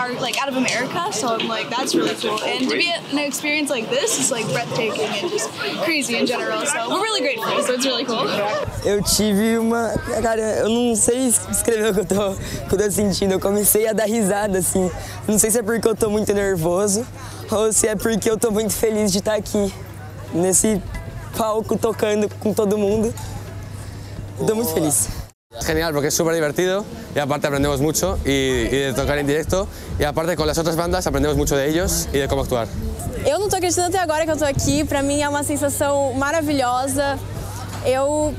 our like out of America, so I'm like that's really cool. And to be an experience like this is like breathtaking and just crazy in general. So we're really grateful. So it's really cool. Eu tive uma, cara, eu não sei escrever o que eu tô, que eu tô sentindo. Eu comecei a dar risada assim. Não sei se é porque eu tô muito nervoso ou se é porque eu tô muito feliz de estar aqui nesse palco tocando com todo mundo. Estoy muy feliz. Genial, porque es súper divertido y aparte aprendemos mucho y, y, de tocar en directo y aparte con las otras bandas aprendemos mucho de ellos y de cómo actuar. Eu não tô acreditando até agora que eu tô aqui, pra mim é uma sensação maravilhosa. Eu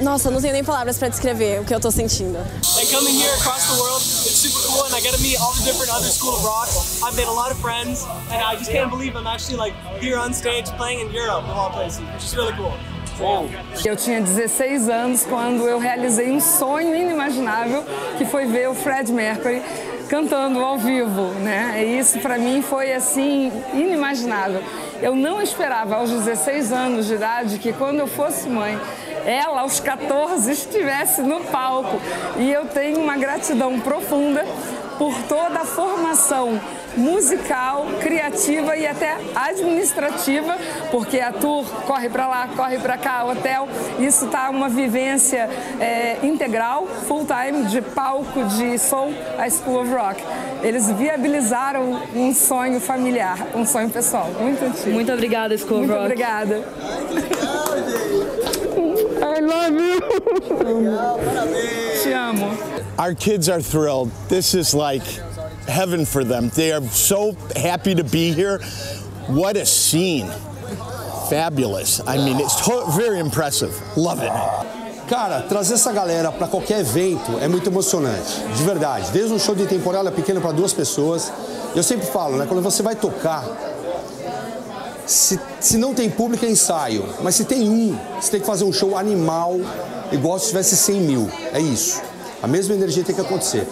nossa, não tenho nem palavras para descrever o que eu tô sentindo. And coming here across the world, it's super cool and I get to meet all the different other School of Rock. I've made a lot of friends and I just can't believe I'm actually like here on stage playing in Europe of all places, which is really cool. Eu tinha 16 anos quando eu realizei um sonho inimaginável, que foi ver o Fred Mercury cantando ao vivo, né? E isso para mim foi assim inimaginável. Eu não esperava aos 16 anos de idade que quando eu fosse mãe, ela aos 14 estivesse no palco. E eu tenho uma gratidão profunda por toda a formação musical, criativa e até administrativa, porque a tour corre para lá, corre para cá, hotel. Isso está uma vivência é, integral, full time, de palco, de som, a School of Rock. Eles viabilizaram um sonho familiar, um sonho pessoal. Muito antigo. Muito obrigada, School Muito of Rock. obrigada. I love you. Te amo. Our kids are thrilled. This is like heaven for them. They are so happy to be here. What a scene. Fabulous. I mean, it's very impressive. Love it. Cara, trazer essa galera para qualquer evento é muito emocionante, de verdade. Desde um show de temporada pequeno para duas pessoas. Eu sempre falo, né? Quando você vai tocar, se, se não tem público é ensaio, mas se tem um, você tem que fazer um show animal, igual se tivesse 100 mil. É isso. A mesma energia tem que acontecer.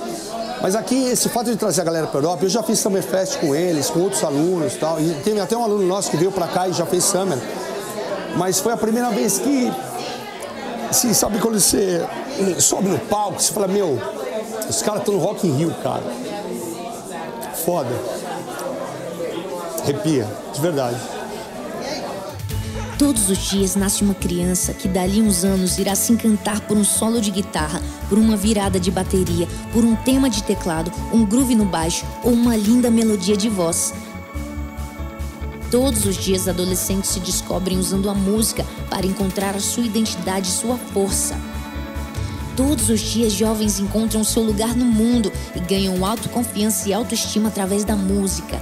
Mas aqui, esse fato de trazer a galera para Europa, eu já fiz Summer Fest com eles, com outros alunos e tal. Teve até um aluno nosso que veio para cá e já fez Summer. Mas foi a primeira vez que, assim, sabe quando você sobe no palco, você fala, meu, os caras estão no Rock in Rio, cara. Foda. Arrepia, de verdade. Todos os dias nasce uma criança que dali uns anos irá se encantar por um solo de guitarra, por uma virada de bateria, por um tema de teclado, um groove no baixo ou uma linda melodia de voz. Todos os dias adolescentes se descobrem usando a música para encontrar a sua identidade e sua força. Todos os dias jovens encontram seu lugar no mundo e ganham autoconfiança e autoestima através da música.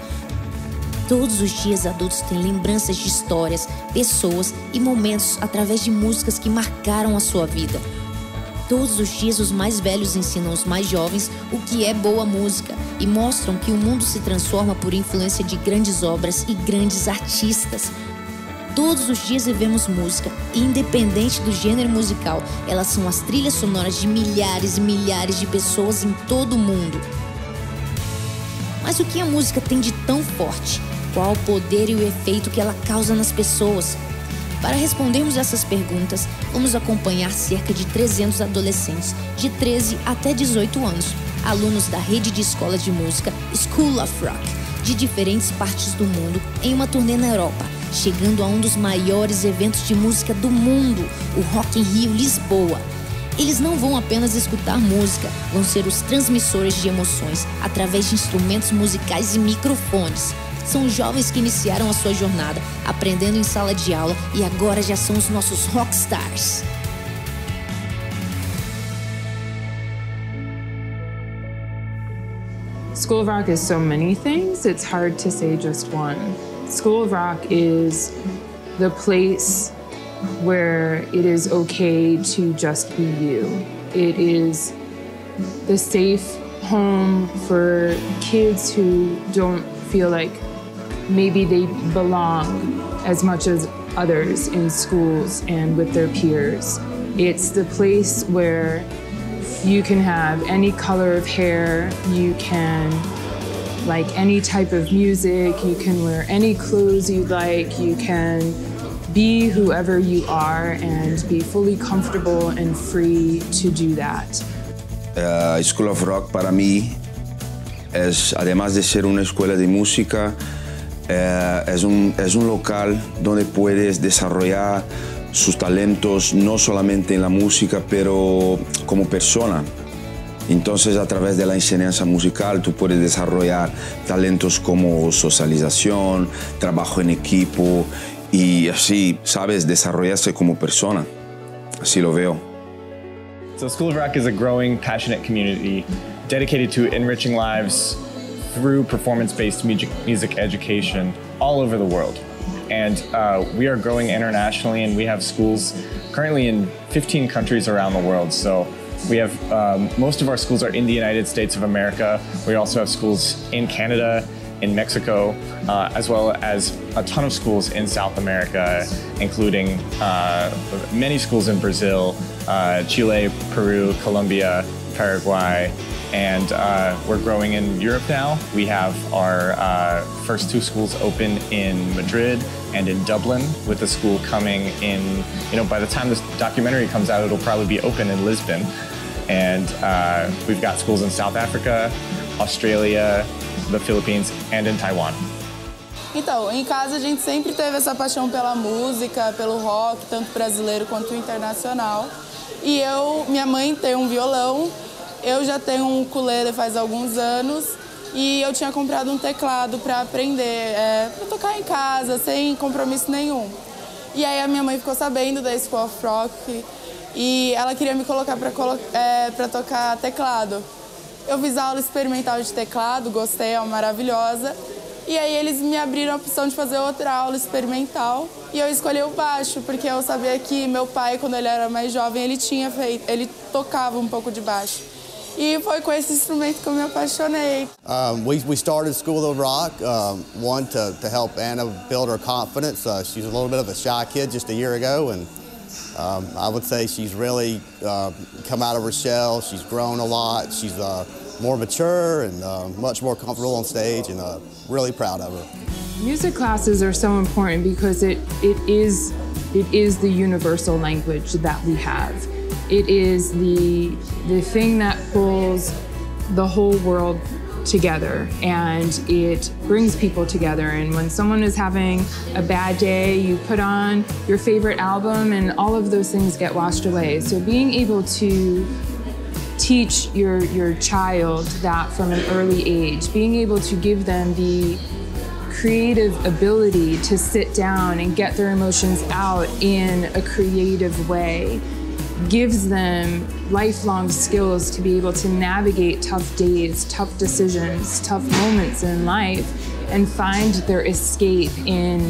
Todos os dias adultos têm lembranças de histórias, pessoas e momentos através de músicas que marcaram a sua vida. Todos os dias os mais velhos ensinam os mais jovens o que é boa música e mostram que o mundo se transforma por influência de grandes obras e grandes artistas. Todos os dias vivemos música, e independente do gênero musical, elas são as trilhas sonoras de milhares e milhares de pessoas em todo o mundo. Mas o que a música tem de tão forte? Qual o poder e o efeito que ela causa nas pessoas? Para respondermos essas perguntas, vamos acompanhar cerca de 300 adolescentes de 13 até 18 anos, alunos da rede de escola de música School of Rock, de diferentes partes do mundo, em uma turnê na Europa, chegando a um dos maiores eventos de música do mundo, o Rock in Rio Lisboa. Eles não vão apenas escutar música, vão ser os transmissores de emoções através de instrumentos musicais e microfones. São jovens que iniciaram a sua jornada aprendendo em sala de aula e agora já são os nossos rockstars. School of Rock is so many things, it's hard to say just one. School of Rock is the place where it is okay to just be you. It is the safe home for kids who don't feel like maybe they belong as much as others in schools and with their peers. It's the place where you can have any color of hair, you can like any type of music, you can wear any clothes you like, you can be whoever you are and be fully comfortable and free to do that. A School of Rock para mí Es, además de ser una escuela de música, eh, es, un, es un local donde puedes desarrollar sus talentos no solamente en la música, pero como persona. Entonces a través de la enseñanza musical tú puedes desarrollar talentos como socialización, trabajo en equipo y así, sabes, desarrollarse como persona. Así lo veo. So School of Rock is a growing, passionate community dedicated to enriching lives through performance-based music, music education all over the world. And uh, we are growing internationally, and we have schools currently in 15 countries around the world. So we have um, most of our schools are in the United States of America. We also have schools in Canada, in Mexico, uh, as well as a ton of schools in South America, including uh, many schools in Brazil, uh, Chile, Peru, Colombia, Paraguay, and uh, we're growing in Europe now. We have our uh, first two schools open in Madrid and in Dublin, with the school coming in, you know, by the time this documentary comes out, it'll probably be open in Lisbon. And uh, we've got schools in South Africa, Australia, the Philippines, and in Taiwan. Então, em casa a gente sempre teve essa paixão pela música, pelo rock, tanto brasileiro quanto internacional. E eu, minha mãe tem um violão, eu já tenho um ukulele faz alguns anos e eu tinha comprado um teclado para aprender, é, para tocar em casa, sem compromisso nenhum. E aí a minha mãe ficou sabendo da School of Rock e ela queria me colocar para é, tocar teclado. Eu fiz aula experimental de teclado, gostei, é maravilhosa. E aí eles me abriram a opção de fazer outra aula experimental e eu escolhi o baixo porque eu sabia que meu pai, quando ele era mais jovem, ele tinha feito, ele tocava um pouco de baixo. E foi com esse instrumento que eu me apaixonei. Um, we, we started School of Rock, um, one to, to help Anna build her confidence. Uh, she's a little bit of a shy kid just a year ago, and um, I would say she's really uh, come out of her shell. She's grown a lot. She's uh, more mature and uh, much more comfortable on stage, and uh, really proud of her. Music classes are so important because it, it is it is the universal language that we have. It is the, the thing that pulls the whole world together and it brings people together. And when someone is having a bad day, you put on your favorite album and all of those things get washed away. So being able to teach your, your child that from an early age, being able to give them the creative ability to sit down and get their emotions out in a creative way gives them lifelong skills to be able to navigate tough days, tough decisions, tough moments in life, and find their escape in,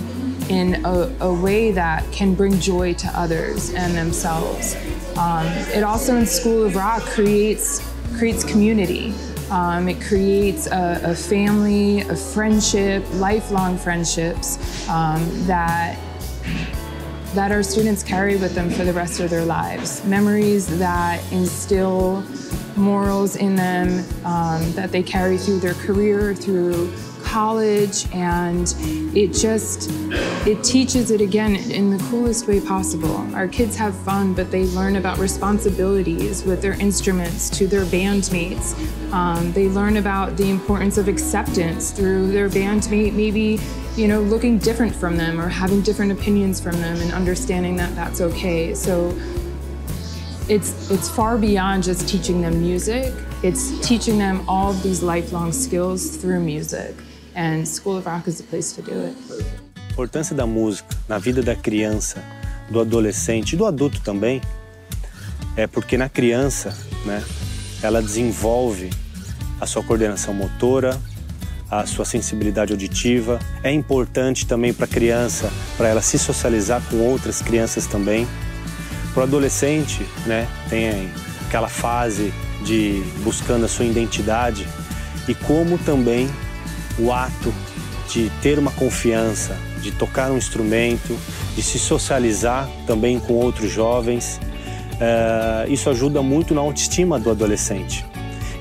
in a, a way that can bring joy to others and themselves. Um, it also in School of Rock creates, creates community. Um, it creates a, a, family, a friendship, lifelong friendships um, that that our students carry with them for the rest of their lives. Memories that instill morals in them um, that they carry through their career, through college, and it just, it teaches it again in the coolest way possible. Our kids have fun, but they learn about responsibilities with their instruments to their bandmates. Um, they learn about the importance of acceptance through their bandmate maybe you know, looking different from them or having different opinions from them and understanding that that's okay. So it's, it's far beyond just teaching them music. It's teaching them all of these lifelong skills through music. And School of Rock is the place to do it. A importância da música na vida da criança, do adolescente e do adulto também é porque na criança, né, ela desenvolve a sua coordenação motora, a sua sensibilidade auditiva. É importante também para a criança, para ela se socializar com outras crianças também. Para o adolescente, né, tem aquela fase de buscando a sua identidade e como também o ato de ter uma confiança, de tocar um instrumento, de se socializar também com outros jovens, uh, isso ajuda muito na autoestima do adolescente.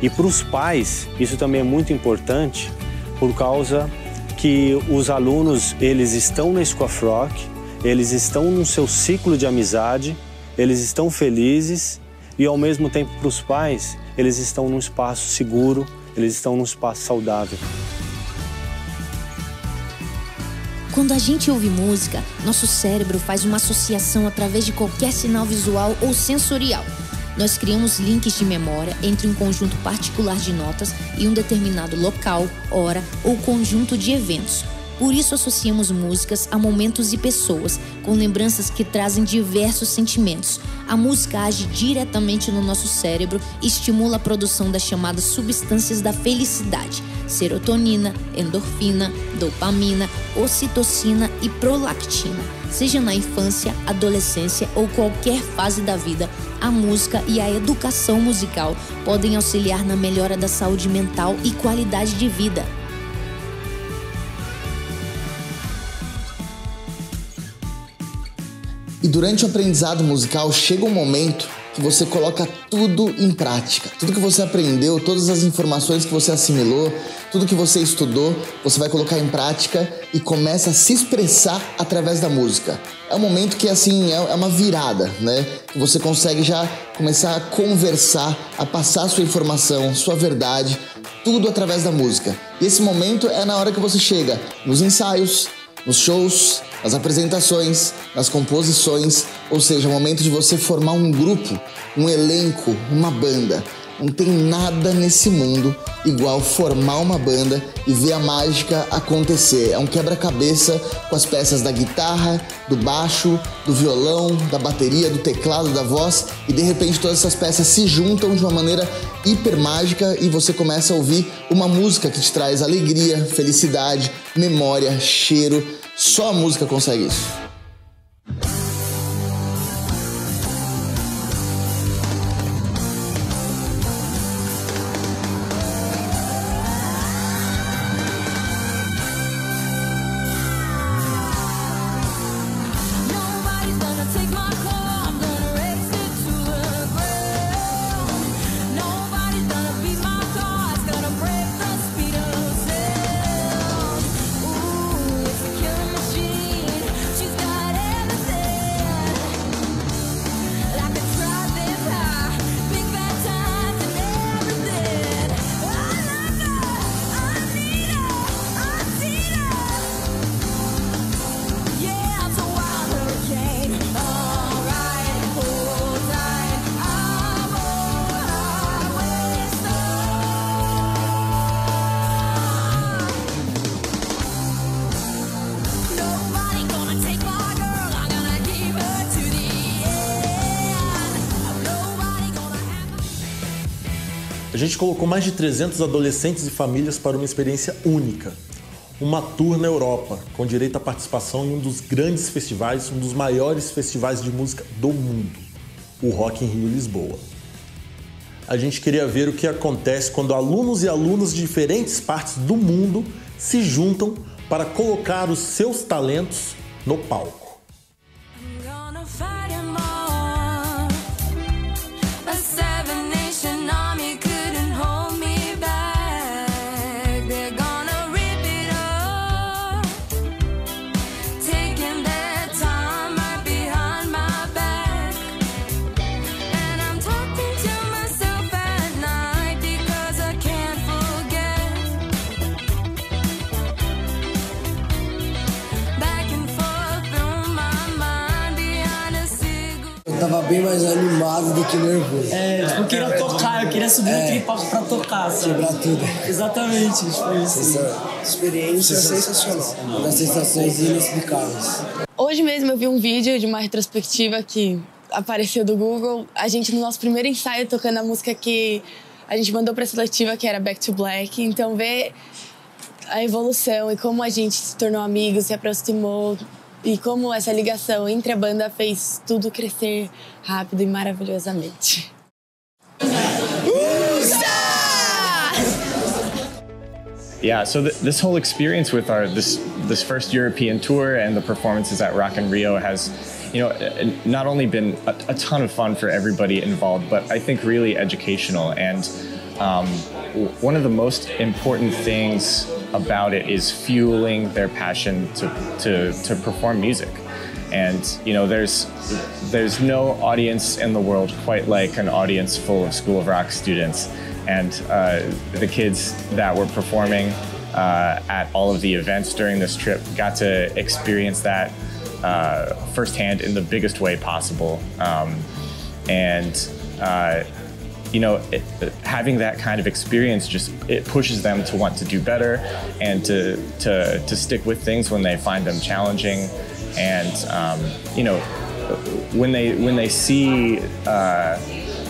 E para os pais, isso também é muito importante, por causa que os alunos eles estão na Rock, eles estão no seu ciclo de amizade, eles estão felizes e ao mesmo tempo para os pais eles estão num espaço seguro eles estão num espaço saudável. Quando a gente ouve música, nosso cérebro faz uma associação através de qualquer sinal visual ou sensorial. Nós criamos links de memória entre um conjunto particular de notas e um determinado local, hora ou conjunto de eventos. Por isso associamos músicas a momentos e pessoas, com lembranças que trazem diversos sentimentos. A música age diretamente no nosso cérebro e estimula a produção das chamadas substâncias da felicidade: serotonina, endorfina, dopamina, ocitocina e prolactina. Seja na infância, adolescência ou qualquer fase da vida, a música e a educação musical podem auxiliar na melhora da saúde mental e qualidade de vida. E durante o aprendizado musical chega um momento que você coloca tudo em prática. Tudo que você aprendeu, todas as informações que você assimilou, tudo que você estudou, você vai colocar em prática e começa a se expressar através da música. É um momento que assim é, é uma virada, né? Que você consegue já começar a conversar, a passar sua informação, sua verdade, tudo através da música. E esse momento é na hora que você chega nos ensaios, nos shows, nas apresentações, nas composições, ou seja, o momento de você formar um grupo, um elenco, uma banda. Não tem nada nesse mundo igual formar uma banda e ver a mágica acontecer. É um quebra-cabeça com as peças da guitarra, do baixo, do violão, da bateria, do teclado, da voz e de repente todas essas peças se juntam de uma maneira hiper mágica e você começa a ouvir uma música que te traz alegria, felicidade, memória, cheiro. Só a música consegue isso. Gente colocou mais de 300 adolescentes e famílias para uma experiência única. Uma tour na Europa, com direito à participação em um dos grandes festivais, um dos maiores festivais de música do mundo, o Rock in Rio Lisboa. A gente queria ver o que acontece quando alunos e alunas de diferentes partes do mundo se juntam para colocar os seus talentos no palco. Bem mais animado do que nervoso. É, tipo, eu queria tocar, eu queria subir no tripalco pra tocar, sabe? Quebrar tudo. Exatamente, tipo isso. Essa experiência é sensacional. Uma das sensações inexplicáveis. Hoje mesmo eu vi um vídeo de uma retrospectiva que apareceu do Google. A gente, no nosso primeiro ensaio, tocando a música que a gente mandou pra seletiva, que era Back to Black. Então, ver a evolução e como a gente se tornou amigos, se aproximou e como essa ligação entre a banda fez tudo crescer rápido e maravilhosamente. Yeah, so th- this whole experience with our this this first European tour and the performances at Rock and Rio has, you know, not only been a, a ton of fun for everybody involved, but I think really educational. And um, one of the most important things about it is fueling their passion to to, to perform music. And you know, there's there's no audience in the world quite like an audience full of School of Rock students. and uh, the kids that were performing uh, at all of the events during this trip got to experience that uh, firsthand in the biggest way possible. Um, and uh, you know, it, having that kind of experience just it pushes them to want to do better and to to to stick with things when they find them challenging, and um, you know, when they when they see uh,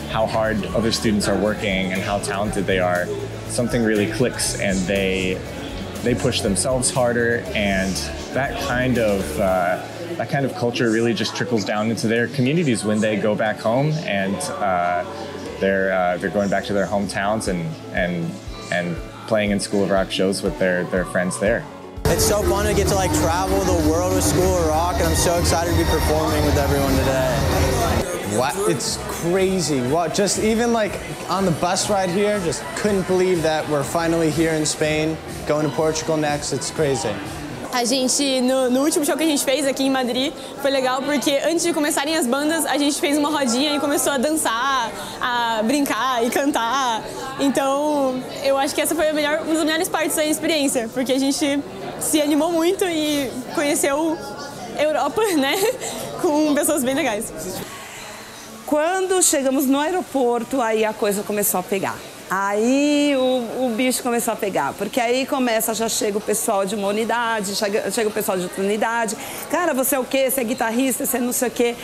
how hard other students are working and how talented they are, something really clicks and they they push themselves harder, and that kind of uh, that kind of culture really just trickles down into their communities when they go back home and uh, they're uh, they're going back to their hometowns and and and playing in School of Rock shows with their their friends there. It's so fun to get to like travel the world with School of Rock, and I'm so excited to be performing with everyone today. What? It's crazy. What? Just even like on the bus ride here, just couldn't believe that we're finally here in Spain, going to Portugal next. It's crazy. A gente, no, no último show que a gente fez aqui em Madrid, foi legal porque antes de começarem as bandas, a gente fez uma rodinha e começou a dançar, a brincar e cantar. Então, eu acho que essa foi a melhor, uma das melhores partes da experiência, porque a gente se animou muito e conheceu Europa, né? Com pessoas bem legais. Quando chegamos no aeroporto, aí a coisa começou a pegar. Aí o, o bicho começou a pegar, porque aí começa, já chega o pessoal de uma unidade, chega, chega o pessoal de outra unidade. Cara, você é o quê? Você é guitarrista? Você é não sei o quê?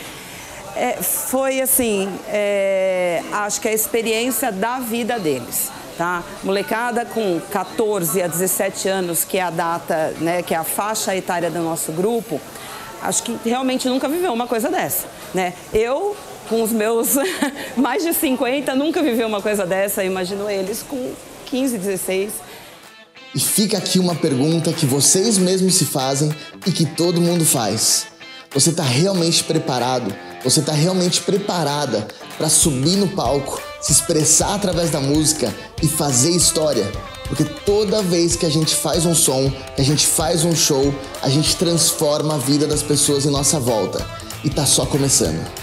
É, foi assim, é, acho que a experiência da vida deles. Tá? Molecada com 14 a 17 anos, que é a data, né, que é a faixa etária do nosso grupo, acho que realmente nunca viveu uma coisa dessa. Né? Eu, com os meus mais de 50, nunca vivi uma coisa dessa, imagino eles com 15, 16. E fica aqui uma pergunta que vocês mesmos se fazem e que todo mundo faz. Você está realmente preparado? Você está realmente preparada para subir no palco, se expressar através da música e fazer história? Porque toda vez que a gente faz um som, que a gente faz um show, a gente transforma a vida das pessoas em nossa volta. E tá só começando.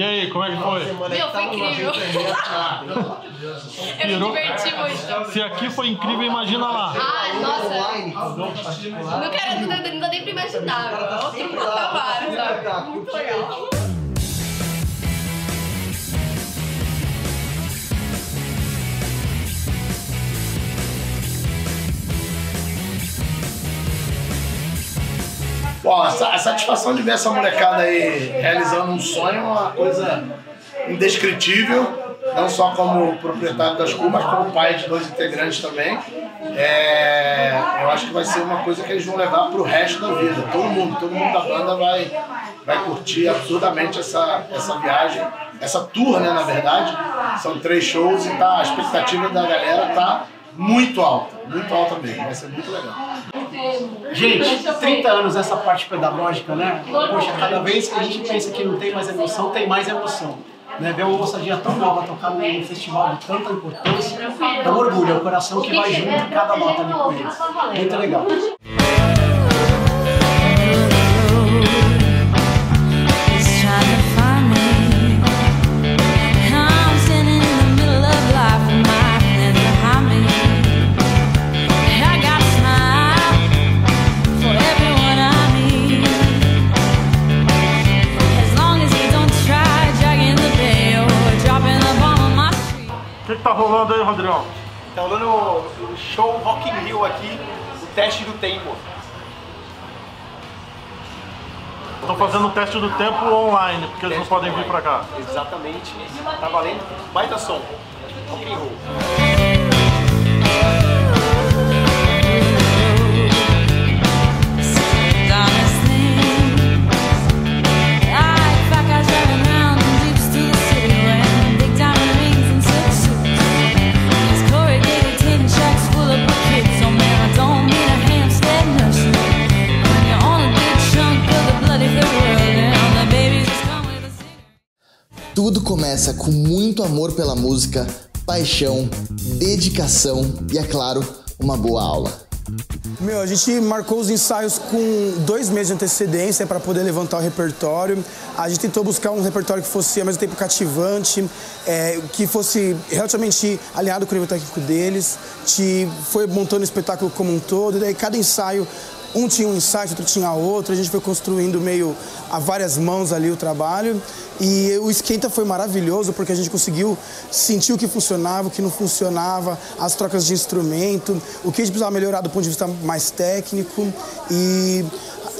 E aí, como é que foi? Meu, foi incrível. Eu me diverti muito. Se aqui foi incrível, imagina lá. Ah, nossa. Não quero, não, não dá nem pra imaginar. É outro patamar, sabe? Muito legal. Bom, a, a satisfação de ver essa molecada aí realizando um sonho é uma coisa indescritível, não só como proprietário da escola, mas como pai de dois integrantes também. É, eu acho que vai ser uma coisa que eles vão levar para o resto da vida. Todo mundo, todo mundo da banda vai, vai curtir absurdamente essa, essa viagem, essa tour, né, na verdade. São três shows e tá, a expectativa da galera tá muito alta, muito alta mesmo. Vai ser muito legal. Gente, 30 anos essa parte pedagógica, né? Poxa, cada vez que a gente pensa que não tem mais emoção, tem mais emoção. Né? Ver uma moçadinha tão nova tocar num festival de tanta importância, dá um orgulho, é o coração que vai junto cada nota ali com eles. Muito legal. Que, tá rolando aí, Rodrigão? Tá rolando o show Rock in Rio aqui, o teste do tempo. Tô fazendo o teste do tempo online, porque eles não podem vir pra cá. Exatamente. Tá valendo. Baita som. Rock and roll. Tudo começa com muito amor pela música, paixão, dedicação e, é claro, uma boa aula. Meu, a gente marcou os ensaios com dois meses de antecedência para poder levantar o repertório. A gente tentou buscar um repertório que fosse ao mesmo tempo cativante, é, que fosse relativamente alinhado com o nível técnico deles. Te foi montando o espetáculo como um todo, e daí cada ensaio um tinha um insight, outro tinha outro. A gente foi construindo meio a várias mãos ali o trabalho. E o esquenta foi maravilhoso porque a gente conseguiu sentir o que funcionava, o que não funcionava, as trocas de instrumento, o que a gente precisava melhorar do ponto de vista mais técnico. E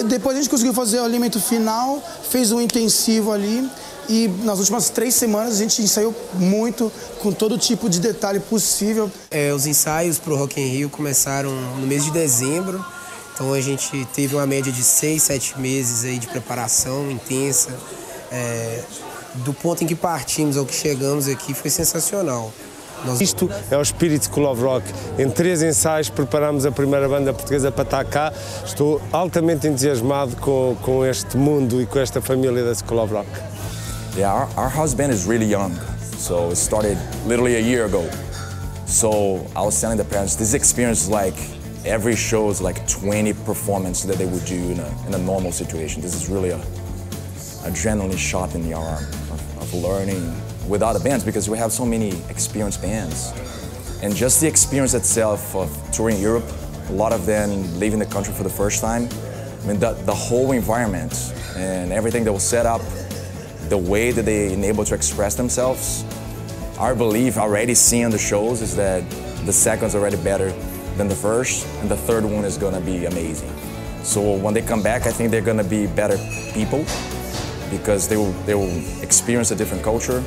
depois a gente conseguiu fazer o alimento final, fez um intensivo ali. E nas últimas três semanas a gente ensaiou muito, com todo tipo de detalhe possível. É, os ensaios para o Rock in Rio começaram no mês de dezembro. Então a gente teve uma média de seis, sete meses aí de preparação intensa. É, do ponto em que partimos ao que chegamos aqui foi sensacional. Nós... Isto é o espírito de School of Rock. Em três ensaios preparamos a primeira banda portuguesa para estar cá. Estou altamente entusiasmado com, com este mundo e com esta família da School of Rock. Yeah, our, our house band is really young. So it started literally a year ago. So I was telling the parents, this experience is like every show is like 20 performances that they would do in a, in a normal situation. This is really a adrenaline shot in the arm of, of learning without the bands because we have so many experienced bands. And just the experience itself of touring Europe, a lot of them leaving the country for the first time. I mean, the, the whole environment and everything that was set up, the way that they enable to express themselves. Our belief already seeing the shows is that the second's already better than the first, and the third one is gonna be amazing. So when they come back, I think they're gonna be better people because they will, they will experience a different culture.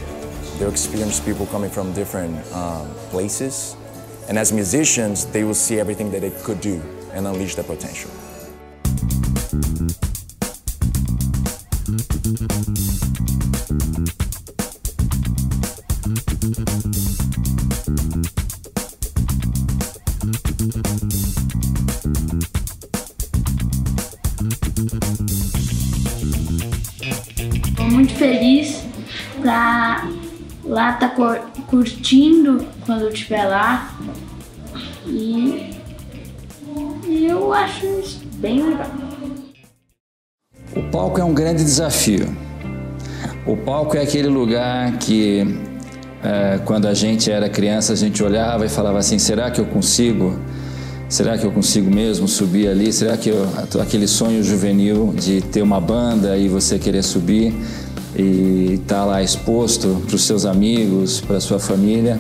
They'll experience people coming from different um, places. And as musicians, they will see everything that they could do and unleash their potential. Estar curtindo quando eu estiver lá. E eu acho isso bem legal. O palco é um grande desafio. O palco é aquele lugar que, é, quando a gente era criança, a gente olhava e falava assim: será que eu consigo? Será que eu consigo mesmo subir ali? Será que eu, aquele sonho juvenil de ter uma banda e você querer subir e tá lá exposto para os seus amigos, para sua família?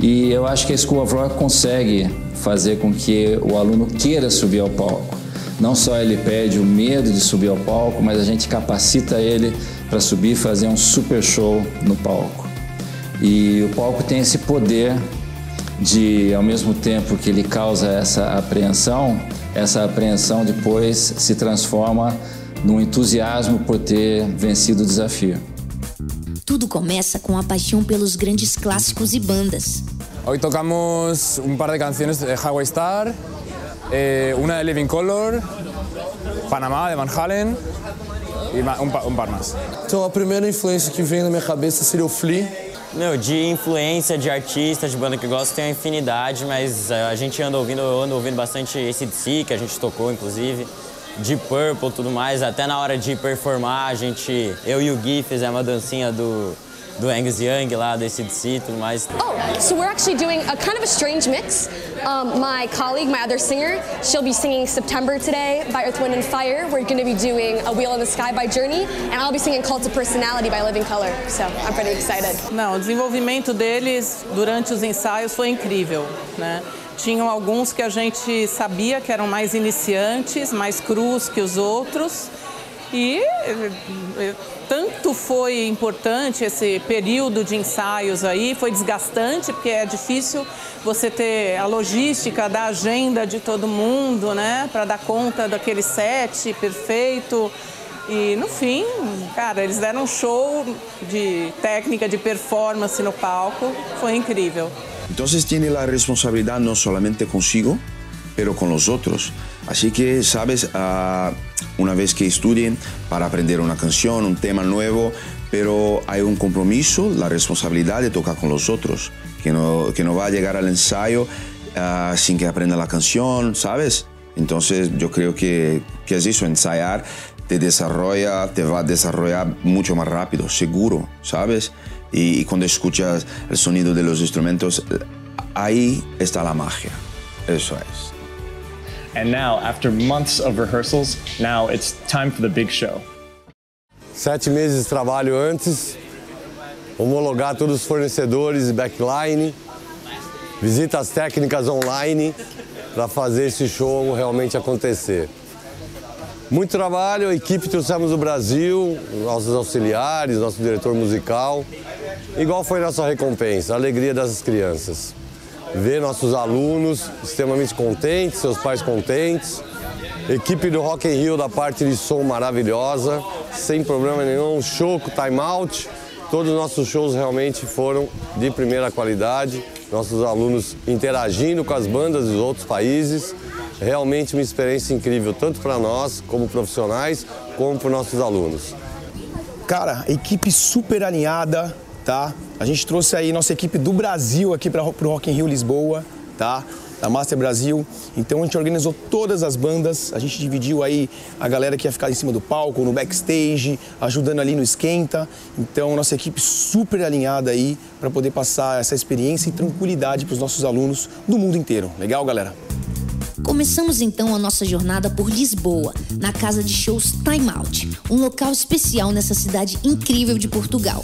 E eu acho que a School of Rock consegue fazer com que o aluno queira subir ao palco. Não só ele perde o medo de subir ao palco, mas a gente capacita ele para subir e fazer um super show no palco. E o palco tem esse poder de, ao mesmo tempo que ele causa essa apreensão, essa apreensão depois se transforma num entusiasmo por ter vencido o desafio. Tudo começa com a paixão pelos grandes clássicos e bandas. Hoy tocamos un par de canciones de Highway Star, eh, una de Living Color, Panamá de Van Halen e um, um par mais. Então a primeira influência que vem na minha cabeça seria o Flea. Meu, de influência de artistas, de banda que eu gosto, tem uma infinidade, mas a gente anda ouvindo, eu ando ouvindo bastante ACDC, que a gente tocou, inclusive, Deep Purple, tudo mais. Até na hora de performar, a gente, eu e o Gui fizemos uma dancinha do, do Angus Young lá, do ACDC e tudo mais. Oh, so we're actually doing a kind of a strange mix. Um, my colleague, my other singer, she'll be singing September today by Earth, Wind and Fire. We're going to be doing A Wheel in the Sky by Journey, and I'll be singing Cult of Personality by Living Color. So I'm pretty excited. Não, o desenvolvimento deles durante os ensaios foi incrível, né? Tinham alguns que a gente sabia que eram mais iniciantes, mais crus que os outros. E tanto foi importante esse período de ensaios aí, foi desgastante, porque é difícil você ter a logística da agenda de todo mundo, né, para dar conta daquele set perfeito. E no fim, cara, eles deram um show de técnica de performance no palco, foi incrível. Entonces tiene la responsabilidad no solamente consigo, pero con los otros. Así que, sabes, uh, una vez que estudien para aprender una canción, un tema nuevo, pero hay un compromiso, la responsabilidad de tocar con los otros, que no, que no va a llegar al ensayo ah, sin que aprenda la canción, ¿sabes? Entonces yo creo que, que es eso, ensayar te desarrolla, te va a desarrollar mucho más rápido, seguro, ¿sabes? Y, y cuando escuchas el sonido de los instrumentos, ahí está la magia, eso es. And now, after months of rehearsals, now it's time for the big show. Sete meses de trabalho antes, homologar todos os fornecedores e backline, visitas técnicas online para fazer esse show realmente acontecer. Muito trabalho, a equipe trouxemos do Brasil, nossos auxiliares, nosso diretor musical. Igual foi nossa recompensa, a alegria das crianças. Ver nossos alunos extremamente contentes, seus pais contentes. Equipe do Rock in Rio da parte de som maravilhosa, sem problema nenhum, show com time out. Todos os nossos shows realmente foram de primeira qualidade. Nossos alunos interagindo com as bandas dos outros países. Realmente uma experiência incrível, tanto para nós como profissionais, como para nossos alunos. Cara, equipe super alinhada, tá? A gente trouxe aí nossa equipe do Brasil aqui para o Rock in Rio Lisboa, tá? Da Master Brasil. Então a gente organizou todas as bandas, a gente dividiu aí a galera que ia ficar em cima do palco, no backstage, ajudando ali no esquenta. Então nossa equipe super alinhada aí para poder passar essa experiência e tranquilidade para os nossos alunos do mundo inteiro. Legal, galera? Começamos então a nossa jornada por Lisboa, na casa de shows Time Out, um local especial nessa cidade incrível de Portugal.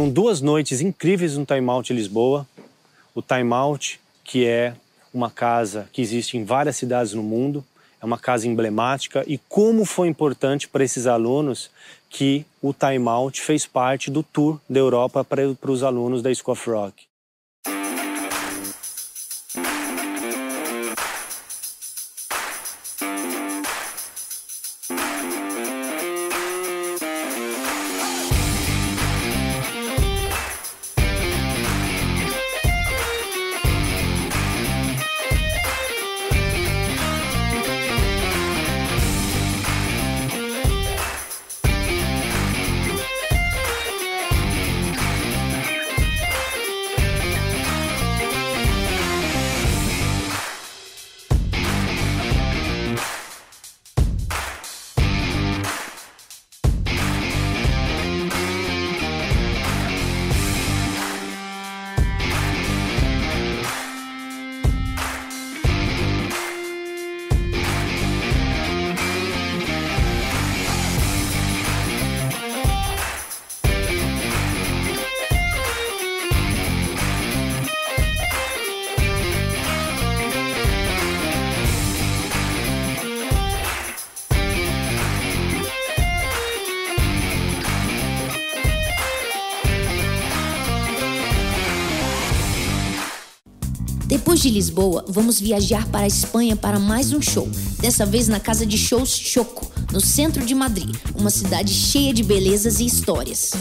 Foram duas noites incríveis no Time Out Lisboa. O Time Out, que é uma casa que existe em várias cidades no mundo, é uma casa emblemática e como foi importante para esses alunos que o Time Out fez parte do tour da Europa para, para os alunos da School of Rock. Depois de Lisboa, vamos viajar para a Espanha para mais um show, dessa vez na casa de shows Choco, no centro de Madrid, uma cidade cheia de belezas e histórias.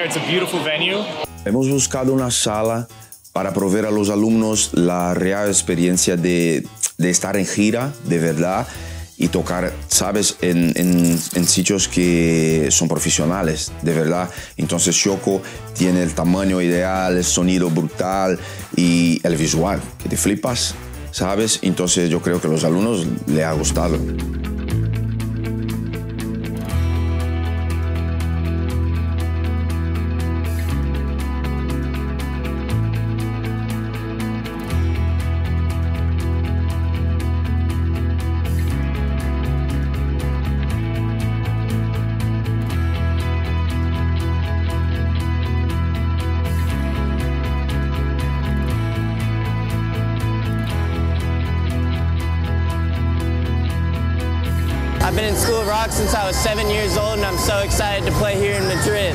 There. It's a beautiful venue. Hemos buscado una sala para proveer a los alumnos la real experiencia de, de estar en gira, de verdad, y tocar, sabes, en, en- en sitios que son profesionales, de verdad. Entonces Choco tiene el tamaño ideal, el sonido brutal y el visual, que te flipas, sabes. Entonces yo creo que a los alumnos les ha gustado. Seven years old, and I'm so excited to play here in Madrid.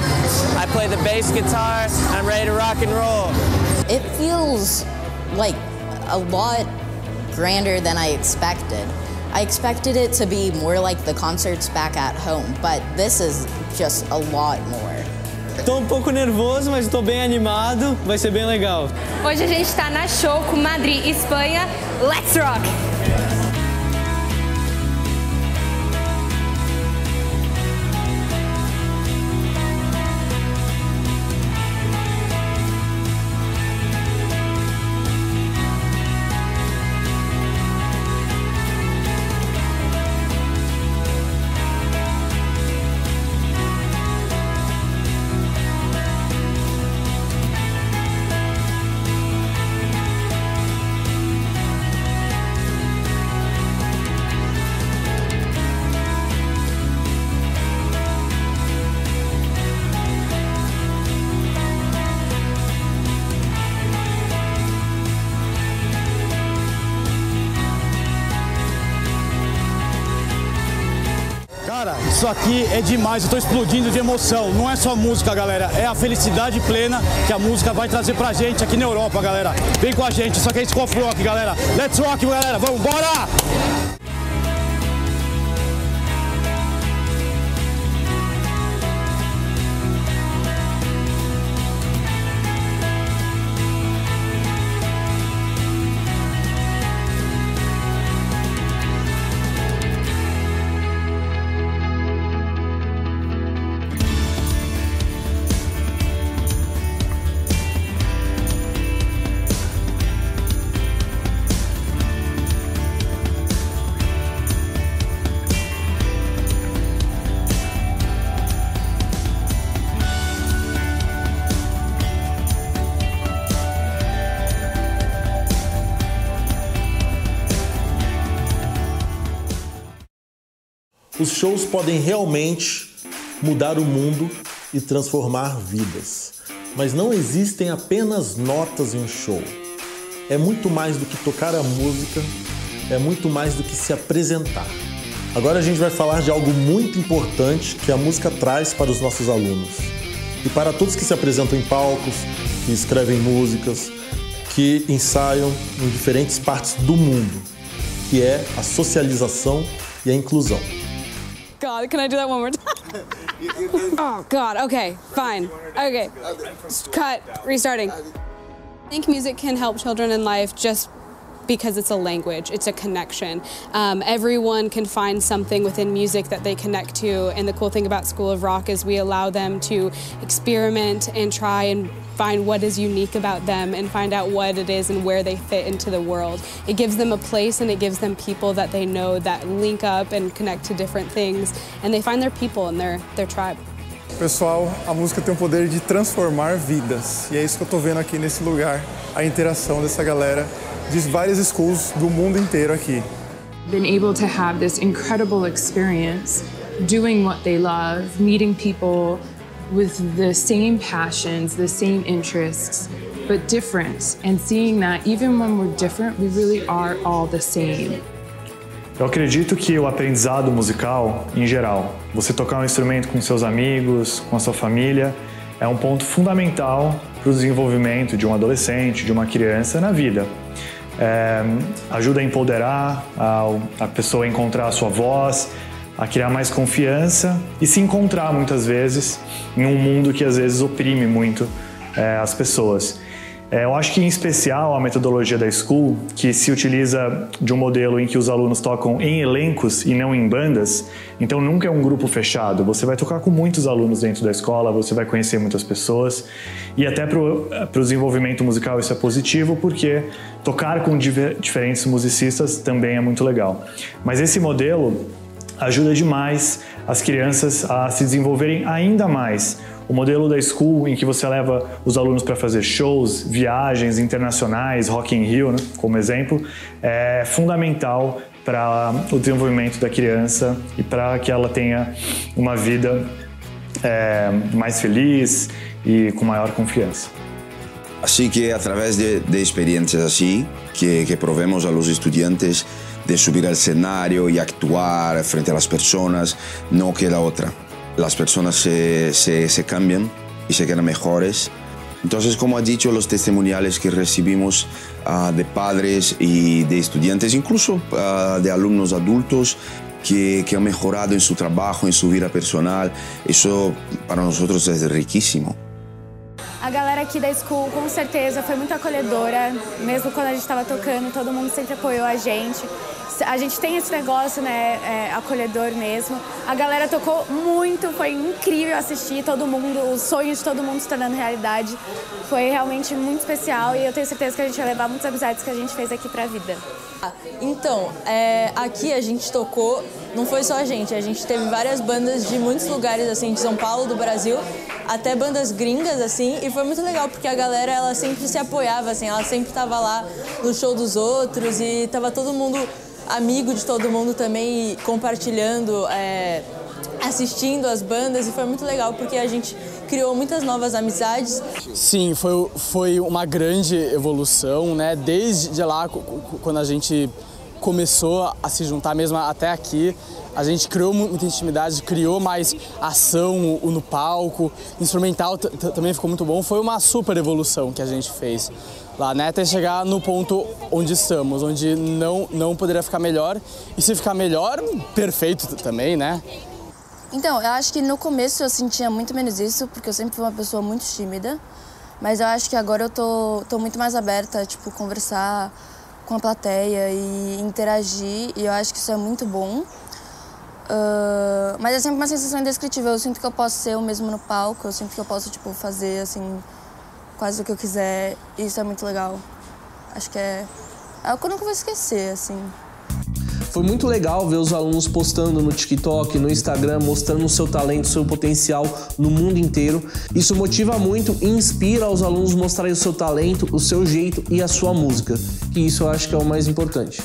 I play the bass guitar, I'm ready to rock and roll. It feels like a lot grander than I expected. I expected it to be more like the concerts back at home, but this is just a lot more. Tô um pouco nervoso, mas tô bem animado, vai ser bem legal. Hoje a gente está na show com Madrid, Espanha. Let's rock! Isso aqui é demais, eu tô explodindo de emoção. Não é só música, galera, é a felicidade plena que a música vai trazer pra gente aqui na Europa, galera. Vem com a gente, isso aqui é Scoff Rock, galera. Let's rock, galera, vamos, bora! Os shows podem realmente mudar o mundo e transformar vidas. Mas não existem apenas notas em um show. É muito mais do que tocar a música, é muito mais do que se apresentar. Agora a gente vai falar de algo muito importante que a música traz para os nossos alunos. E para todos que se apresentam em palcos, que escrevem músicas, que ensaiam em diferentes partes do mundo, que é a socialização e a inclusão. God, can I do that one more time? oh, God. Okay, fine. Okay. Cut. Restarting. I think music can help children in life just because it's a language, it's a connection. Um, everyone can find something within music that they connect to, and the cool thing about School of Rock is we allow them to experiment and try and find what is unique about them and find out what it is and where they fit into the world. It gives them a place and it gives them people that they know that link up and connect to different things, and they find their people and their, their tribe. Pessoal, a música tem o poder de transformar vidas. E é isso que eu tô vendo aqui nesse lugar, a interação dessa galera de várias schools do mundo inteiro aqui. Been able to have this incredible experience doing what they love, meeting people with the same passions, the same interests, but different, and seeing that even when we're different, we really are all the same. Eu acredito que o aprendizado musical, em geral, você tocar um instrumento com seus amigos, com a sua família, é um ponto fundamental para o desenvolvimento de um adolescente, de uma criança na vida. É, ajuda a empoderar a, a pessoa a encontrar a sua voz, a criar mais confiança e se encontrar muitas vezes em um mundo que às vezes oprime muito é, as pessoas. É, eu acho que em especial a metodologia da School, que se utiliza de um modelo em que os alunos tocam em elencos e não em bandas, então nunca é um grupo fechado. Você vai tocar com muitos alunos dentro da escola, você vai conhecer muitas pessoas e até para o desenvolvimento musical isso é positivo porque tocar com diferentes musicistas também é muito legal. Mas esse modelo ajuda demais as crianças a se desenvolverem ainda mais o modelo da School, em que você leva os alunos para fazer shows, viagens internacionais, Rock in Rio, né, como exemplo, é fundamental para o desenvolvimento da criança e para que ela tenha uma vida é, mais feliz e com maior confiança. Así que a través de, de experiencias así, que, que provemos a los estudiantes de subir al escenario y actuar frente a las personas, no queda otra. Las personas se, se, cambian y se quedan mejores. Entonces, como ha dicho, los testimoniales que recibimos uh, de padres y de estudiantes, incluso uh, de alumnos adultos, que, que, han mejorado en su trabajo, en su vida personal, eso para nosotros es riquísimo. A galera aqui da School com certeza foi muito acolhedora, mesmo quando a gente estava tocando, todo mundo sempre apoiou a gente. a gente tem esse negócio, né, é, acolhedor mesmo. A galera tocou muito, foi incrível assistir todo mundo, os sonhos de todo mundo se tornando realidade. Foi realmente muito especial e eu tenho certeza que a gente vai levar muitas amizades que a gente fez aqui pra vida. Então, é, aqui a gente tocou, não foi só a gente, a gente teve várias bandas de muitos lugares, assim, de São Paulo, do Brasil, até bandas gringas, assim, e foi muito legal, porque a galera, ela sempre se apoiava, assim, ela sempre tava lá no show dos outros e tava todo mundo amigo de todo mundo também, compartilhando, é, assistindo as bandas e foi muito legal porque a gente criou muitas novas amizades. Sim, foi, foi uma grande evolução, né? Desde lá, quando a gente começou a se juntar mesmo até aqui, a gente criou muita intimidade, criou mais ação no palco, instrumental também ficou muito bom. Foi uma super evolução que a gente fez lá, né? Até chegar no ponto onde estamos, onde não, não poderia ficar melhor. E se ficar melhor, perfeito também, né? Então, eu acho que no começo eu sentia muito menos isso, porque eu sempre fui uma pessoa muito tímida. Mas eu acho que agora eu tô, tô muito mais aberta, tipo, conversar com a plateia e interagir. E eu acho que isso é muito bom. Uh, mas é sempre uma sensação indescritível. Eu sinto que eu posso ser o mesmo no palco, eu sinto que eu posso, tipo, fazer, assim, quase o que eu quiser. E isso é muito legal. Acho que é, é algo que eu nunca vou esquecer, assim. Foi muito legal ver os alunos postando no TikTok, no Instagram, mostrando o seu talento, o seu potencial no mundo inteiro. Isso motiva muito e inspira os alunos a mostrarem o seu talento, o seu jeito e a sua música. Que isso eu acho que é o mais importante.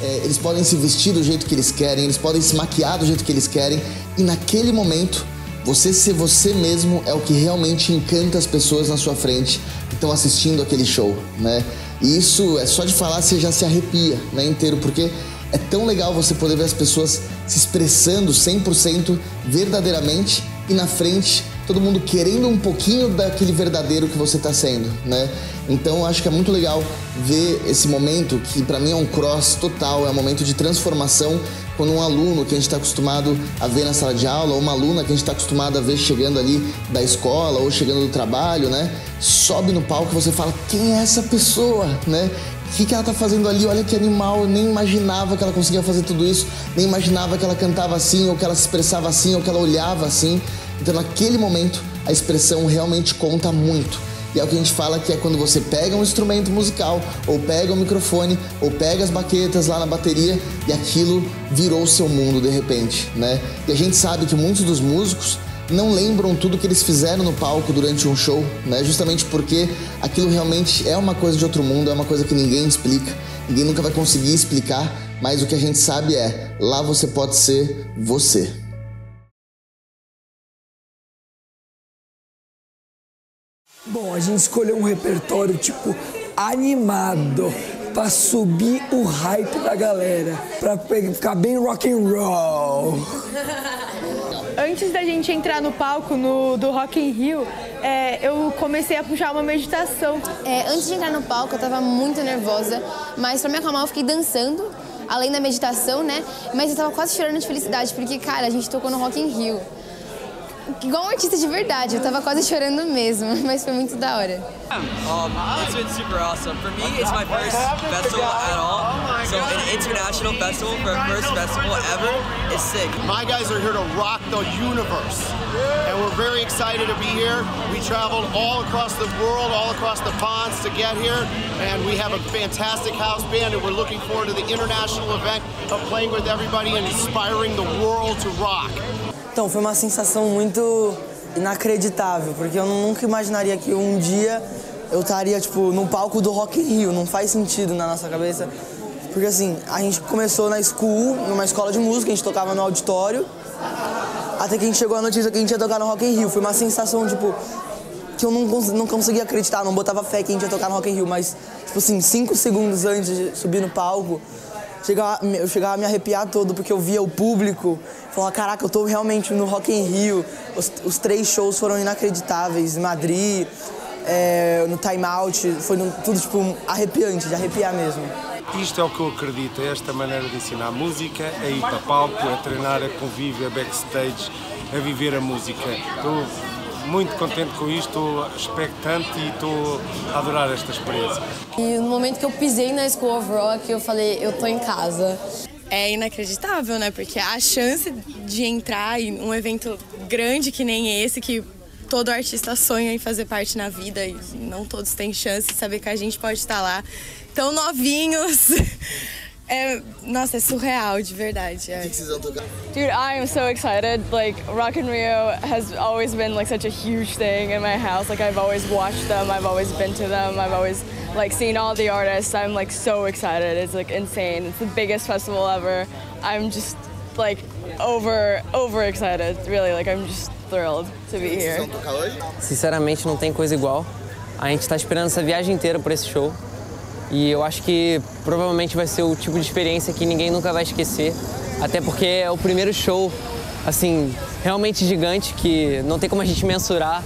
É, eles podem se vestir do jeito que eles querem, eles podem se maquiar do jeito que eles querem, e naquele momento você ser você mesmo é o que realmente encanta as pessoas na sua frente que estão assistindo aquele show, né? E isso é só de falar você já se arrepia, né, inteiro, porque é tão legal você poder ver as pessoas se expressando 100% verdadeiramente e na frente todo mundo querendo um pouquinho daquele verdadeiro que você está sendo, né? Então acho que é muito legal ver esse momento que para mim é um cross total, é um momento de transformação quando um aluno que a gente está acostumado a ver na sala de aula, ou uma aluna que a gente está acostumado a ver chegando ali da escola ou chegando do trabalho, né? Sobe no palco e você fala, quem é essa pessoa, né? O que, que ela tá fazendo ali? Olha que animal, eu nem imaginava que ela conseguia fazer tudo isso, nem imaginava que ela cantava assim, ou que ela se expressava assim, ou que ela olhava assim. Então, naquele momento, a expressão realmente conta muito. E é o que a gente fala que é quando você pega um instrumento musical, ou pega um microfone, ou pega as baquetas lá na bateria e aquilo virou o seu mundo de repente, né? E a gente sabe que muitos dos músicos não lembram tudo que eles fizeram no palco durante um show, né? Justamente porque aquilo realmente é uma coisa de outro mundo, é uma coisa que ninguém explica, ninguém nunca vai conseguir explicar, mas o que a gente sabe é, lá você pode ser você. Bom, a gente escolheu um repertório tipo animado pra subir o hype da galera, pra ficar bem rock and roll. Antes da gente entrar no palco no, do Rock in Rio, é, eu comecei a puxar uma meditação. É, antes de entrar no palco, eu tava muito nervosa, mas pra me acalmar, eu fiquei dançando, além da meditação, né? Mas eu tava quase chorando de felicidade, porque, cara, a gente tocou no Rock in Rio. Igual um artista de verdade, eu tava quase chorando mesmo, mas foi muito da hora. Um, it's been super awesome. For me, it's my first festival at all. So an international festival for a first festival ever is sick. My guys are here to rock the universe. And we're very excited to be here. We traveled all across the world, all across the ponds to get here. And we have a fantastic house band and we're looking forward to the international event of playing with everybody and inspiring the world to rock. Então, foi uma sensação muito inacreditável, porque eu nunca imaginaria que um dia eu estaria, tipo, no palco do Rock in Rio. Não faz sentido na nossa cabeça. Porque, assim, a gente começou na school, numa escola de música, a gente tocava no auditório, até que a gente chegou a notícia que a gente ia tocar no Rock in Rio. Foi uma sensação, tipo, que eu não, não conseguia acreditar, não botava fé que a gente ia tocar no Rock in Rio, mas, tipo assim, cinco segundos antes de subir no palco, chegava, eu chegava a me arrepiar todo porque eu via o público, falava, caraca, eu tô realmente no Rock in Rio. Os, os três shows foram inacreditáveis, em Madrid, é, no Time Out, foi no, tudo tipo arrepiante, de arrepiar mesmo. Isto é o que eu acredito, é esta maneira de ensinar música, a ir para palco, a treinar, a convívio, a backstage, a viver a música. Estou muito contente com isto, estou expectante e estou a adorar esta experiência. E no momento que eu pisei na School of Rock, eu falei, eu tô em casa. É inacreditável, né? Porque a chance de entrar em um evento grande que nem esse, que todo artista sonha em fazer parte na vida e não todos têm chance de saber que a gente pode estar lá tão novinhos. É, nossa, é surreal, de verdade. É. Dude, I am so excited. Like, Rock in Rio has always been like such a huge thing in my house. Like, I've always watched them, I've always been to them, I've always like seen all the artists. I'm like so excited. It's like insane. It's the biggest festival ever. I'm just like over over excited. Really, like I'm just thrilled to be here. Sinceramente, não tem coisa igual. A gente está esperando essa viagem inteira por esse show. E eu acho que provavelmente vai ser o tipo de experiência que ninguém nunca vai esquecer. Até porque é o primeiro show, assim, realmente gigante que não tem como a gente mensurar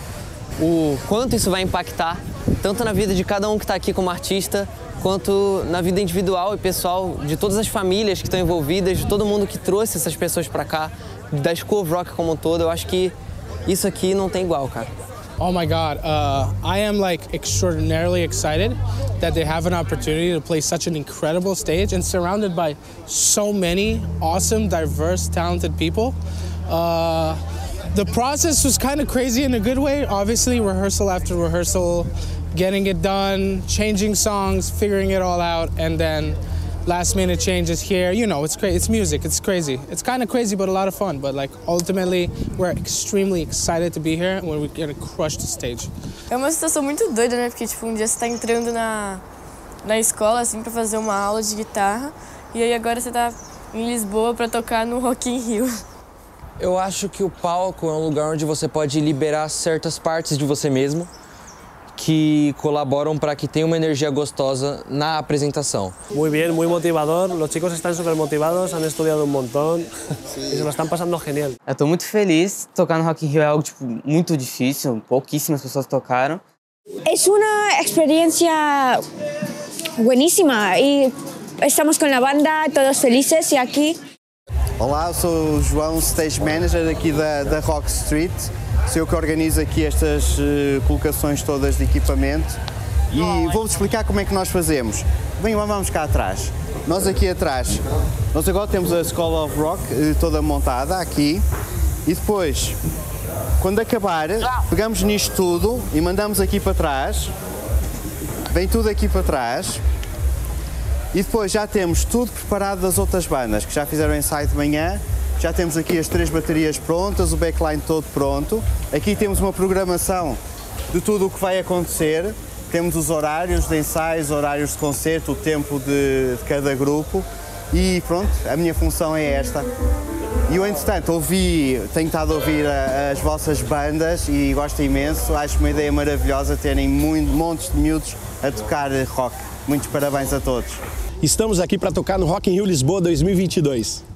o quanto isso vai impactar, tanto na vida de cada um que está aqui como artista, quanto na vida individual e pessoal de todas as famílias que estão envolvidas, de todo mundo que trouxe essas pessoas para cá, da School of Rock como um todo. Eu acho que isso aqui não tem igual, cara. Oh my God, uh, I am like extraordinarily excited that they have an opportunity to play such an incredible stage and surrounded by so many awesome, diverse, talented people. Uh, the process was kind of crazy in a good way. Obviously, rehearsal after rehearsal, getting it done, changing songs, figuring it all out, and then last minute changes here. You know, it's crazy. It's music. It's crazy. It's kind of crazy, but a lot of fun. But like ultimately, we're extremely excited to be here and we're gonna crush the stage. É uma situação muito doida, né? Porque, tipo, um dia você tá entrando na, na escola, assim, pra fazer uma aula de guitarra. E aí agora você tá em Lisboa pra tocar no Rock in Rio. Eu acho que o palco é um lugar onde você pode liberar certas partes de você mesmo que colaboram para que tenha uma energia gostosa na apresentação. Muy bien, muy motivador. Los chicos están súper motivados, han estudiado un montón y se lo están pasando genial. Eu tô muito feliz. Tocar no Rock in Rio é algo tipo, muito difícil, pouquíssimas pessoas tocaram. Es una experiencia buenísima y estamos con la banda, todos felices y aquí Olá, eu sou o João, Stage Manager aqui da, da Rock Street. Sou eu que organizo aqui estas uh, colocações todas de equipamento e vou-vos explicar como é que nós fazemos. Bem, vamos cá atrás. Nós aqui atrás, nós agora temos a School of Rock uh, toda montada aqui e depois, quando acabar, pegamos nisto tudo e mandamos aqui para trás. Vem tudo aqui para trás. E depois já temos tudo preparado das outras bandas que já fizeram ensaio de manhã, Já temos aqui as três baterias prontas, o backline todo pronto. Aqui temos uma programação de tudo o que vai acontecer. Temos os horários de ensaios, horários de concerto, o tempo de, de cada grupo. E pronto, a minha função é esta. E eu, entretanto, ouvi, tenho estado a ouvir a- as vossas bandas e gosto imenso. Acho uma ideia maravilhosa terem muito, montes de miúdos a tocar rock. Muitos parabéns a todos. Estamos aqui para tocar no Rock in Rio Lisboa 2022.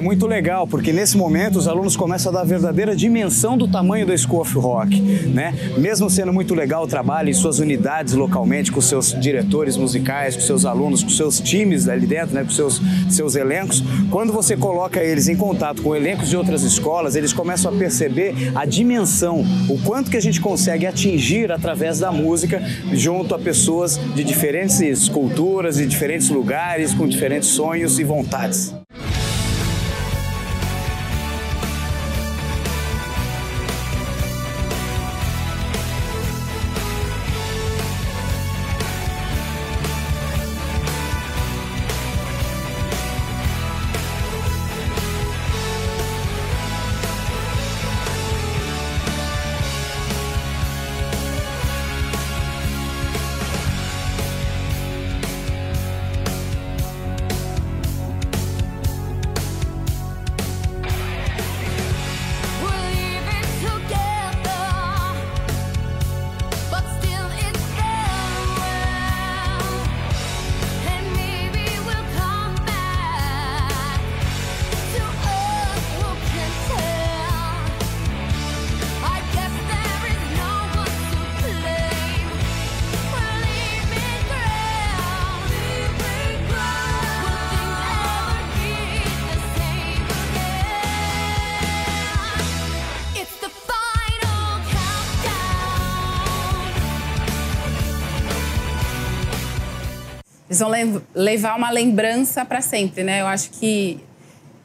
É muito legal, porque nesse momento os alunos começam a dar a verdadeira dimensão do tamanho da School of Rock, né? Mesmo sendo muito legal o trabalho em suas unidades localmente, com seus diretores musicais, com seus alunos, com seus times ali dentro, né? Com seus, seus elencos, quando você coloca eles em contato com elencos de outras escolas, eles começam a perceber a dimensão, o quanto que a gente consegue atingir através da música junto a pessoas de diferentes culturas, de diferentes lugares, com diferentes sonhos e vontades. Vão levar uma lembrança para sempre, né? Eu acho que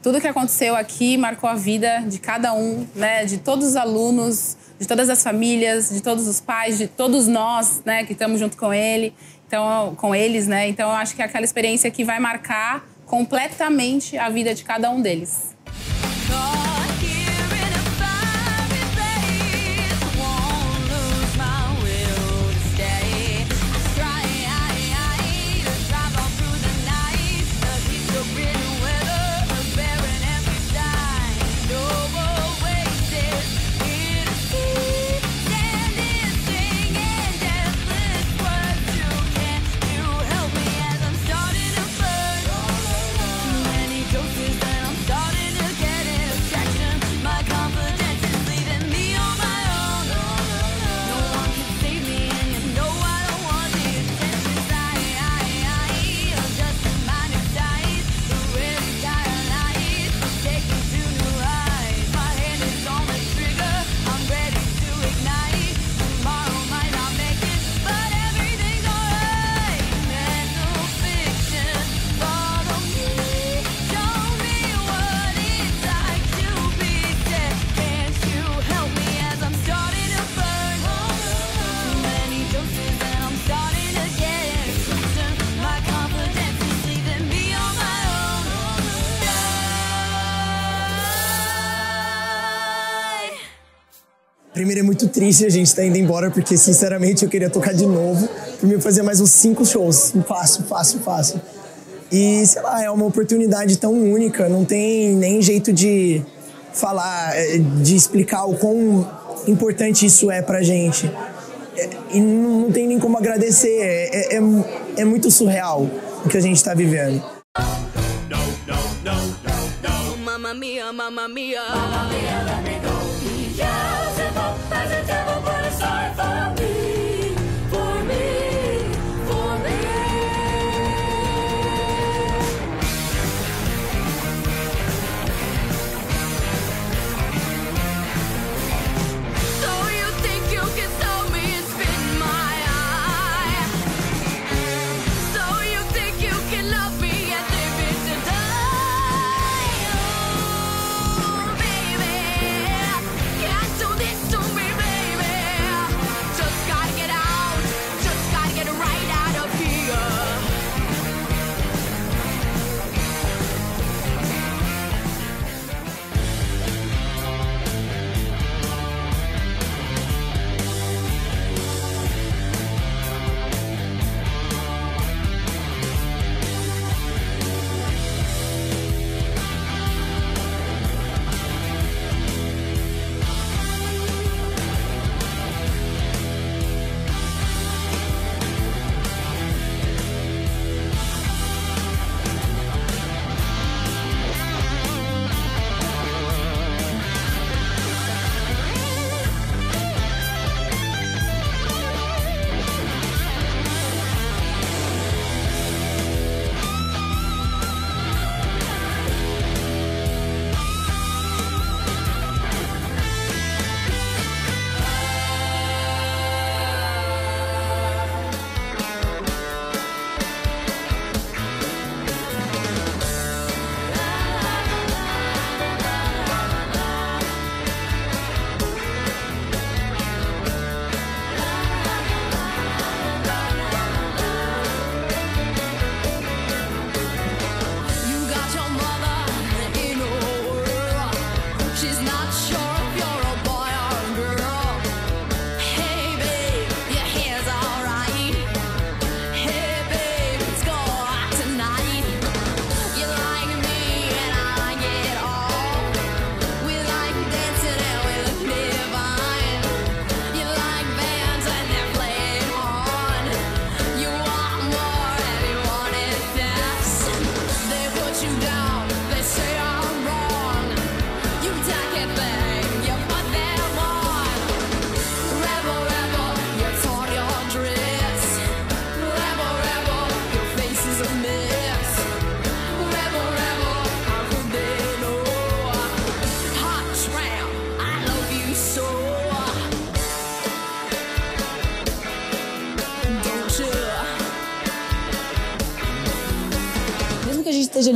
tudo que aconteceu aqui marcou a vida de cada um, né? De todos os alunos, de todas as famílias, de todos os pais, de todos nós, né? Que estamos junto com ele, então com eles, né? Então eu acho que é aquela experiência que vai marcar completamente a vida de cada um deles. É muito triste a gente estar indo embora, porque sinceramente eu queria tocar de novo. Primeiro fazer mais uns cinco shows. Fácil, fácil, fácil. E, sei lá, é uma oportunidade tão única, não tem nem jeito de falar, eh, de explicar o quão importante isso é pra gente. É, E não não tem nem como agradecer, é, é, é- é muito surreal o que a gente tá vivendo. Mamma mia, mamma mia.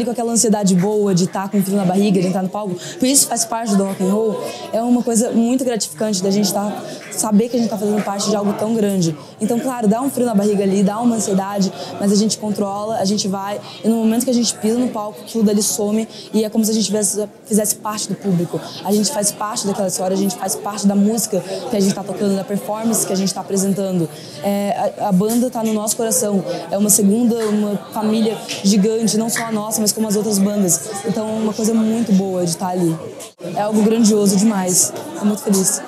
Com aquela ansiedade boa de estar com frio na barriga, de entrar no palco, por isso faz parte do rock and roll, é uma coisa muito gratificante da gente estar saber que a gente está fazendo parte de algo tão grande. Então, claro, dá um frio na barriga ali, dá uma ansiedade, mas a gente controla, a gente vai e no momento que a gente pisa no palco, aquilo dali some e é como se a gente fizesse parte do público. A gente faz parte daquela história, a gente faz parte da música que a gente está tocando, da performance que a gente está apresentando. É, a, a banda está no nosso coração, é uma segunda, uma família gigante, não só a nossa, mas como as outras bandas. Então, é uma coisa muito boa de estar ali. É algo grandioso demais. Estou muito feliz.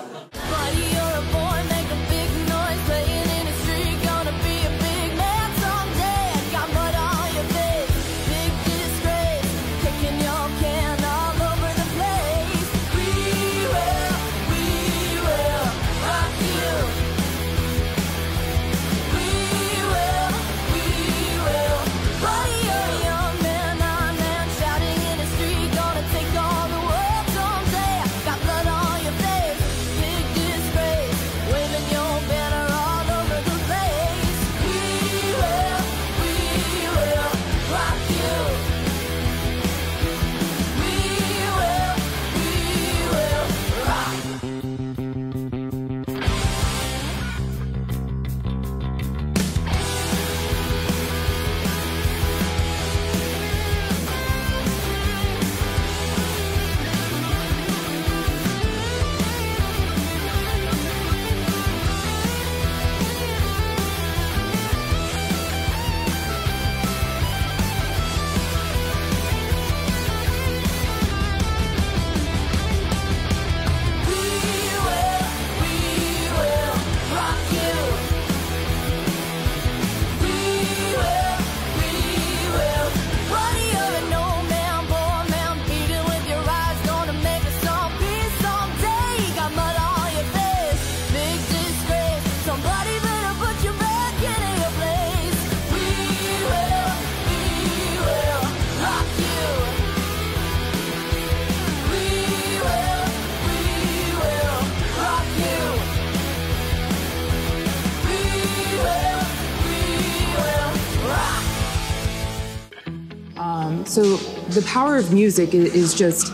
So the power of music is just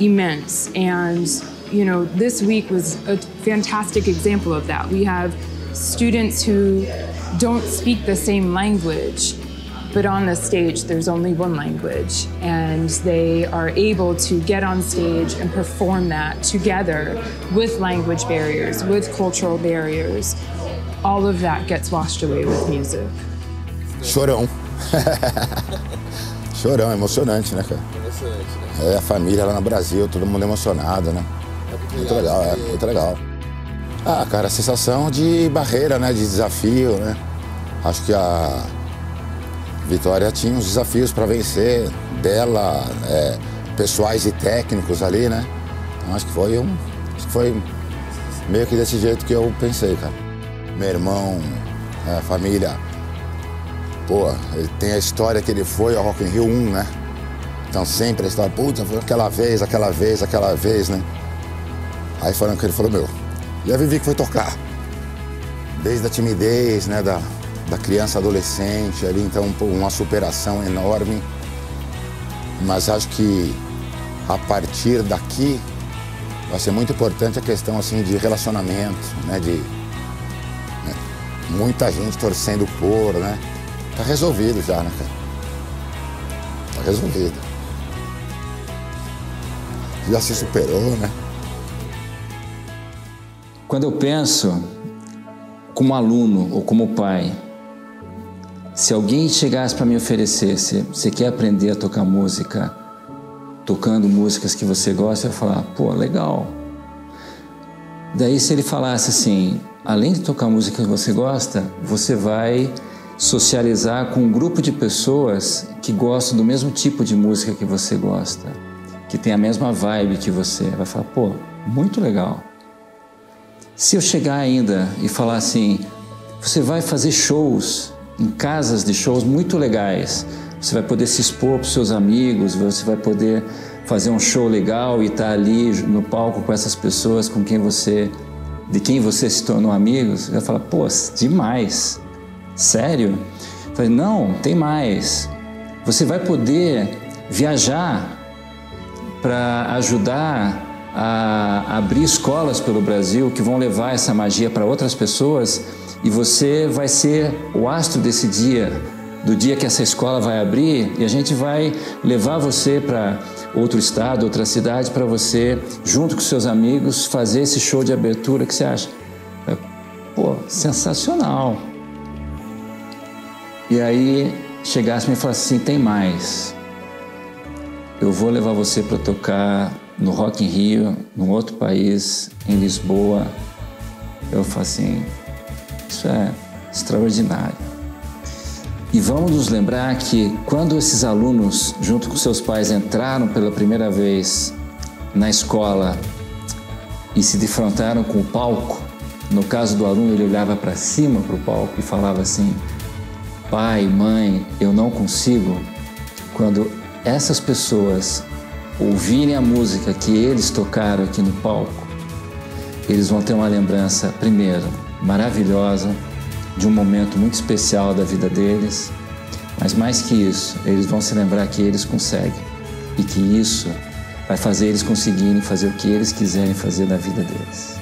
immense. And, you know, this week was a fantastic example of that. We have students who don't speak the same language, but on the stage, there's only one language. And they are able to get on stage and perform that together with language barriers, with cultural barriers. All of that gets washed away with music. Chorão. Chorão, emocionante, né, cara? É, a família lá no Brasil, todo mundo emocionado, né? Muito legal, é, muito legal. Ah, cara, a sensação de barreira, né? De desafio, né? Acho que a Vitória tinha uns desafios para vencer dela, é, pessoais e técnicos ali, né? Então acho que foi um. Acho que foi meio que desse jeito que eu pensei, cara. Meu irmão, é, família. Pô, tem a história que ele foi ao Rock in Rio 1, né? Então sempre a história, puta, aquela vez, aquela vez, aquela vez, né? Aí foram que ele falou, meu, e a Vivi que foi tocar. Desde a timidez, né, da, da criança adolescente ali, então pô, uma superação enorme. Mas acho que a partir daqui vai ser muito importante a questão assim de relacionamento, né, de né, muita gente torcendo por, né? Tá resolvido já, né, cara? Tá resolvido. Já se superou, né? Quando eu penso como aluno ou como pai, se alguém chegasse para me oferecer, se você quer aprender a tocar música, tocando músicas que você gosta, eu ia falar, pô, legal. Daí se ele falasse assim, além de tocar música que você gosta, você vai socializar com um grupo de pessoas que gostam do mesmo tipo de música que você gosta, que tem a mesma vibe que você. Vai falar, pô, muito legal. Se eu chegar ainda e falar assim, você vai fazer shows em casas de shows muito legais, você vai poder se expor para os seus amigos, você vai poder fazer um show legal e estar ali no palco com essas pessoas com quem você, de quem você se tornou amigo, você vai falar, pô, demais, sério? Eu falei, não, tem mais. Você vai poder viajar para ajudar a abrir escolas pelo Brasil que vão levar essa magia para outras pessoas e você vai ser o astro desse dia, do dia que essa escola vai abrir e a gente vai levar você para outro estado, outra cidade para você, junto com seus amigos, fazer esse show de abertura que você acha. Pô, sensacional. E aí chegasse e me falasse assim, tem mais. Eu vou levar você para tocar no Rock in Rio, num outro país, em Lisboa. Eu falo assim, isso é extraordinário. E vamos nos lembrar que quando esses alunos, junto com seus pais, entraram pela primeira vez na escola e se defrontaram com o palco, no caso do aluno, ele olhava para cima para o palco e falava assim: Pai, mãe, eu não consigo. Quando essas pessoas ouvirem a música que eles tocaram aqui no palco, eles vão ter uma lembrança, primeiro, maravilhosa, de um momento muito especial da vida deles, mas mais que isso, eles vão se lembrar que eles conseguem e que isso vai fazer eles conseguirem fazer o que eles quiserem fazer na vida deles.